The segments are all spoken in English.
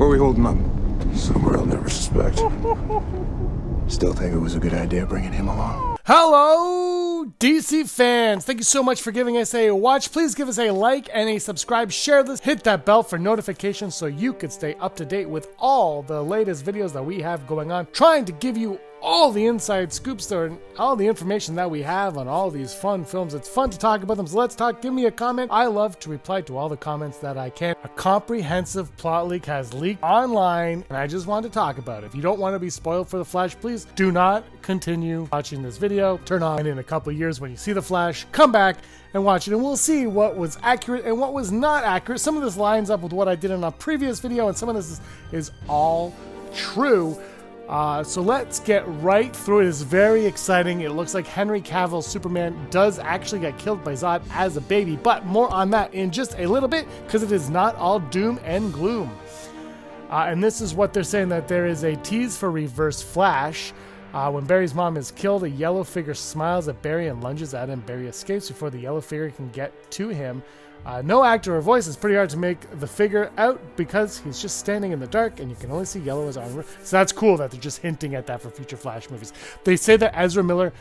Where we holding up? Somewhere I'll never suspect. Still think it was a good idea bringing him along. Hello, DC fans. Thank you so much for giving us a watch. Please give us a like and a subscribe. Share this. Hit that bell for notifications so you could stay up to date with all the latest videos that we have going on. Trying to give you all the inside scoops there and all the information that we have on all these fun films. It's fun to talk about them, so let's talk. Give me a comment. I love to reply to all the comments that I can. A comprehensive plot leak has leaked online, and I just want to talk about it. If you don't want to be spoiled for The Flash, please do not continue watching this video. Turn on, in a couple years when you see The Flash, come back and watch it, and we'll see what was accurate and what was not accurate. Some of this lines up with what I did in a previous video, and some of this is, is all true. Uh, so let's get right through it. It's very exciting. It looks like Henry Cavill Superman does actually get killed by Zod as a baby, but more on that in just a little bit because it is not all doom and gloom. Uh, and this is what they're saying that there is a tease for Reverse Flash. Uh, when Barry's mom is killed, a yellow figure smiles at Barry and lunges at him. Barry escapes before the yellow figure can get to him. Uh, no actor or voice. It's pretty hard to make the figure out because he's just standing in the dark and you can only see yellow as armor. So that's cool that they're just hinting at that for future Flash movies. They say that Ezra Miller.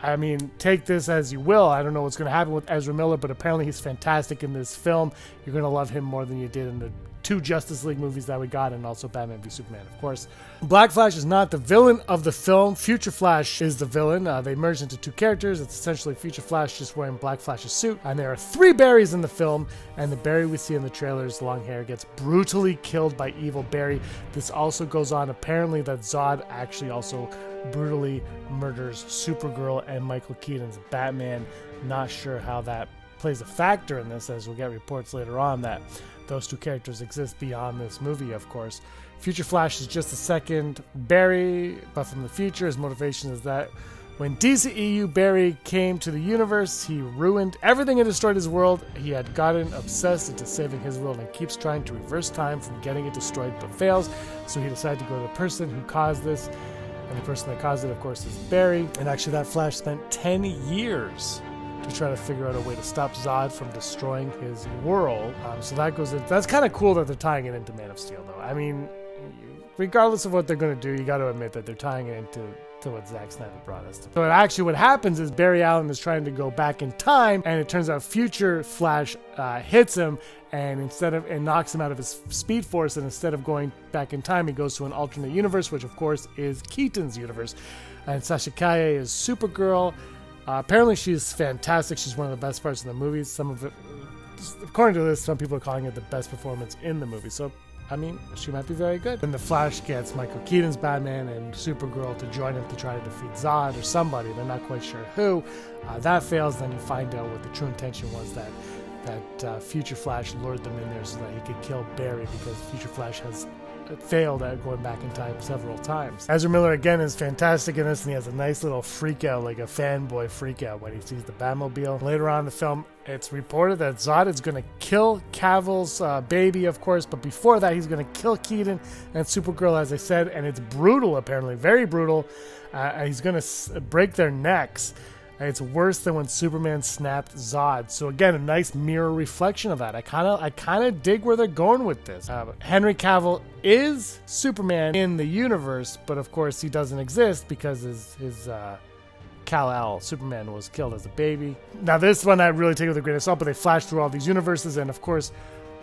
I mean, take this as you will. I don't know what's going to happen with Ezra Miller, but apparently he's fantastic in this film. You're going to love him more than you did in the two Justice League movies that we got, and also Batman v Superman, of course. Black Flash is not the villain of the film. Future Flash is the villain. Uh, they merged into two characters. It's essentially Future Flash just wearing Black Flash's suit. And there are three Barrys in the film, and the Barry we see in the trailers, long hair, gets brutally killed by evil Barry. This also goes on apparently that Zod actually also brutally murders Supergirl and Michael Keaton's Batman. Not sure how that plays a factor in this, as we'll get reports later on that those two characters exist beyond this movie, of course. Future Flash is just a second Barry, but from the future, his motivation is that when DCEU Barry came to the universe, he ruined everything and destroyed his world. He had gotten obsessed into saving his world and keeps trying to reverse time from getting it destroyed but fails. So he decided to go to the person who caused this. And the person that caused it, of course, is Barry. And actually, that Flash spent 10 years to try to figure out a way to stop Zod from destroying his world. Um, so that goes. In, that's kind of cool that they're tying it into Man of Steel, though. I mean, regardless of what they're going to do, you got to admit that they're tying it into to what Zack Snyder brought us to. So actually, what happens is Barry Allen is trying to go back in time, and it turns out future Flash uh, hits him, and instead of and knocks him out of his speed force, and instead of going back in time, he goes to an alternate universe, which of course is Keaton's universe. And Sasha Calle is Supergirl. Uh, apparently, she's fantastic. She's one of the best parts of the movie. Some of it, according to this, some people are calling it the best performance in the movie. So, I mean, she might be very good. And the Flash gets Michael Keaton's Batman and Supergirl to join him to try to defeat Zod or somebody. They're not quite sure who. Uh, that fails. Then you find out what the true intention was that that uh, Future Flash lured them in there so that he could kill Barry because Future Flash has failed at going back in time several times. Ezra Miller again is fantastic in this, and he has a nice little freak out, like a fanboy freak out when he sees the Batmobile. Later on in the film, it's reported that Zod is going to kill Cavill's uh, baby, of course, but before that, he's going to kill Keaton and Supergirl, as I said, and it's brutal, apparently, very brutal. Uh, he's going to break their necks. It's worse than when Superman snapped Zod. So again, a nice mirror reflection of that. I kind of, I kind of dig where they're going with this. Uh, Henry Cavill is Superman in the universe, but of course he doesn't exist because his his uh, Kal El Superman was killed as a baby. Now this one I really take with a grain of salt, but they flash through all these universes, and of course,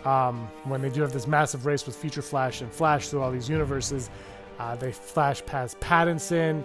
um, when they do have this massive race with Future Flash and Flash through all these universes, uh, they flash past Pattinson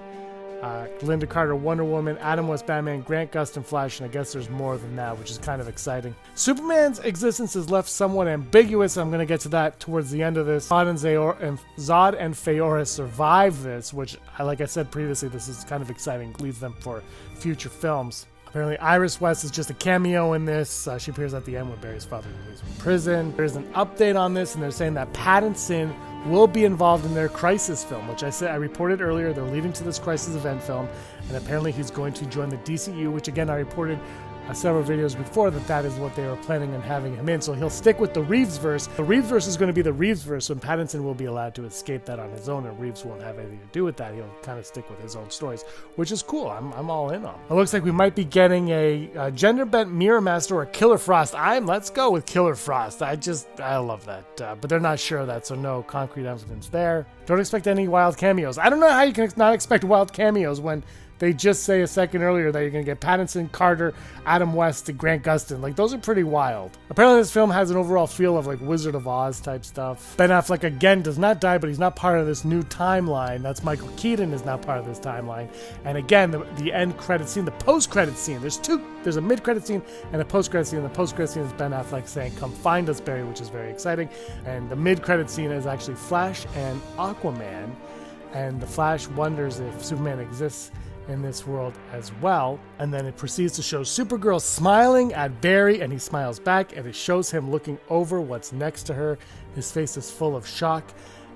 uh, Lynda Carter, Wonder Woman, Adam West, Batman, Grant Gustin, Flash, and I guess there's more than that, which is kind of exciting. Superman's existence is left somewhat ambiguous. I'm going to get to that towards the end of this. Zod and, Zayor, and Zod and Faora survive this, which, like I said previously, this is kind of exciting. Leads them for future films. Apparently, Iris West is just a cameo in this. Uh, she appears at the end when Barry's father is from prison. There's an update on this, and they're saying that Pattinson will be involved in their crisis film, which I said I reported earlier. They're leading to this crisis event film, and apparently he's going to join the DCU, which again I reported uh, several videos before that that is what they were planning on having him in. So he'll stick with the Reeves verse. The Reeves verse is going to be the Reeves verse, and Pattinson will be allowed to escape that on his own, and Reeves won't have anything to do with that. He'll kind of stick with his own stories, which is cool. I'm, I'm all in on. It looks like we might be getting a, a gender bent Mirror Master or Killer Frost. I'm let's go with Killer Frost. I just I love that, uh, but they're not sure of that, so no concrete evidence there. Don't expect any wild cameos. I don't know how you can not expect wild cameos when they just say a second earlier that you're going to get Pattinson, Carter, Adam West, and Grant Gustin. Like, those are pretty wild. Apparently, this film has an overall feel of like Wizard of Oz type stuff. Ben Affleck, again, does not die, but he's not part of this new timeline. That's Michael Keaton is not part of this timeline. And again, the, the end credit scene, the post credit scene, there's two, there's a mid credit scene and a post credit scene. And the post credit scene is Ben Affleck saying, Come find us, Barry, which is very exciting. And the mid credit scene is actually Flash and Aquaman. And the Flash wonders if Superman exists in this world as well. And then it proceeds to show Supergirl smiling at Barry, and he smiles back, and it shows him looking over what's next to her. His face is full of shock,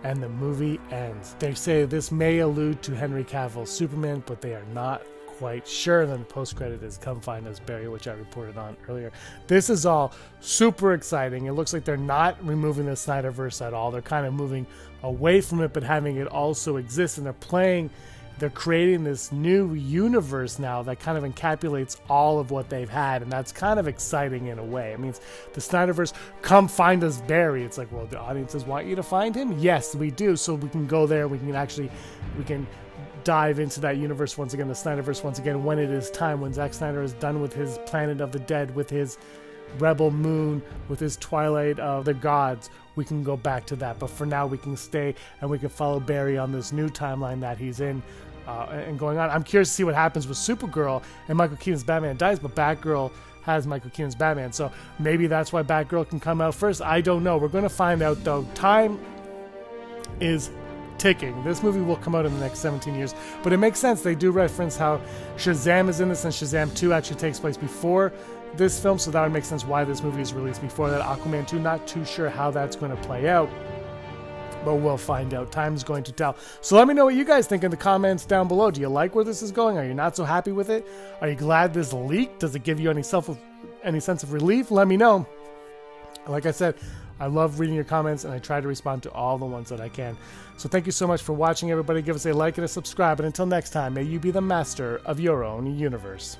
and the movie ends. They say this may allude to Henry Cavill's Superman, but they are not quite sure. And then the post credit is Come Find Us Barry, which I reported on earlier. This is all super exciting. It looks like they're not removing the Snyderverse at all. They're kind of moving away from it, but having it also exist, and they're playing they're creating this new universe now that kind of encapsulates all of what they've had, and that's kind of exciting in a way. It means the Snyderverse, come find us, Barry. It's like, well, the audiences want you to find him. Yes, we do. So we can go there. We can actually, we can dive into that universe once again, the Snyderverse once again, when it is time, when Zack Snyder is done with his Planet of the Dead, with his Rebel Moon, with his Twilight of the Gods, we can go back to that. But for now, we can stay and we can follow Barry on this new timeline that he's in uh, and going on. I'm curious to see what happens with Supergirl and Michael Keaton's Batman dies, but Batgirl has Michael Keaton's Batman. So maybe that's why Batgirl can come out first. I don't know. We're going to find out though. Time is ticking. This movie will come out in the next 17 years, but it makes sense. They do reference how Shazam is in this, and Shazam 2 actually takes place before this film, so that would make sense why this movie is released before that. Aquaman 2, not too sure how that's going to play out but we'll find out. Time's going to tell. So let me know what you guys think in the comments down below. Do you like where this is going? Are you not so happy with it? Are you glad this leaked? Does it give you any self any sense of relief? Let me know. Like I said, I love reading your comments and I try to respond to all the ones that I can. So thank you so much for watching, everybody. Give us a like and a subscribe. And until next time, may you be the master of your own universe.